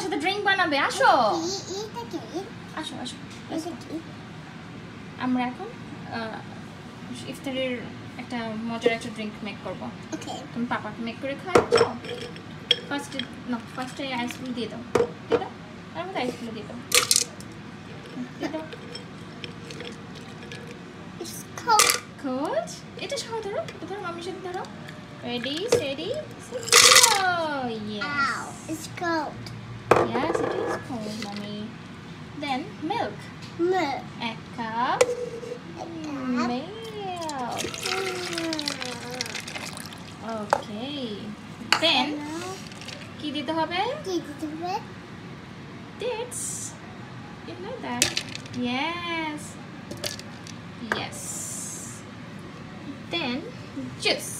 আমার সাথে ড্রিঙ্ক বানাবে আসো। আসো আসো। আমরা এখন ইফতারের একটা মজার একটা ড্রিঙ্ক মেক করব। ওকে তুমি পাপাকে মেক করে খাওয়াচ্ছো ফার্স্টে না ফার্স্টে আইসক্রিম দিয়ে দাও। দিয়ে দাও তার মধ্যে আইসগুলো দিয়ে দাও। দিয়ে এটা সহ ধরো ধরো মামির সাথে ধরো। Ready steady yes Ow, it's cold. Yes, it is cold, mommy. Then milk. Milk. A cup. Milk. Okay. Then কি দিতে হবে? Dates. You know that. Yes. Yes. Then juice.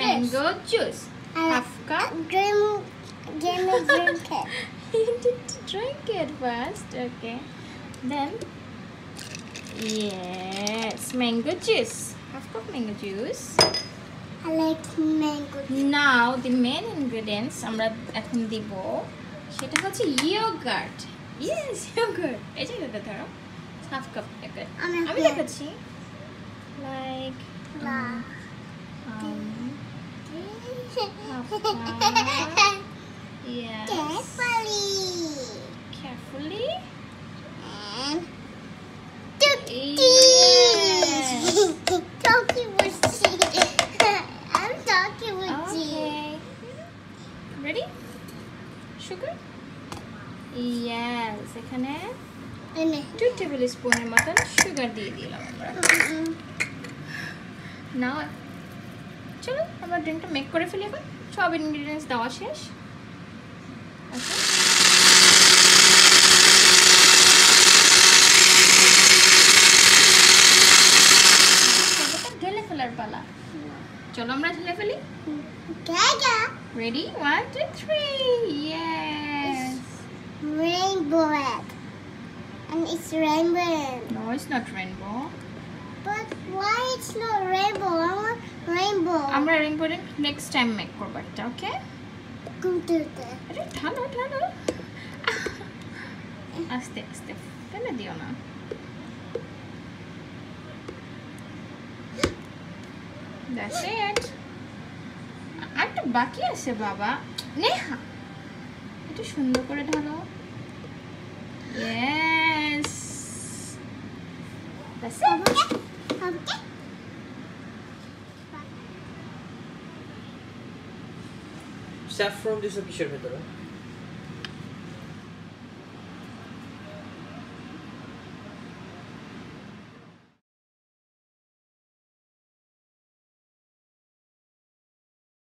Mango juice. Half cup. Dream, give me drink first. Okay. Then, yes, mango juice. Half cup mango juice. I like mango. Now the main ingredients আমরা এখন দিব সেটা হচ্ছে yogurt. Yes, yogurt. এই যে এটা ধরো half cup yogurt. আমি আমি একটা- দেখাচ্ছি like um, um, half cup. Yes. Ready? Sugar? Yes, এখানে And টু টেবিল স্পুনের মতন সুগার দিয়ে দিলাম নাও চলো আমরা ড্রিঙ্কটা মেক করে ফেলি এখন সব ইনগ্রিডিয়েন্টস দেওয়া শেষ। আচ্ছা। ঢেলে ফেলার পালা। চলো আমরা ঢেলে ফেলি। Gaga. Ready one two three yes Rainbow red. And it's rainbow red. No it's not rainbow But why it's not rainbow? I want rainbow. আমরা রেনবো নেক্সট টাইম মেক করবো একটা ওকে computer. আরে ঢালো ঢালো আস্তে আস্তে ফেলে দিও না That's it. আরেকটা বাকি আছে বাবা নেহা একটু সুন্দর করে ঢালো. Okay. দিছো কিসের ভেতরে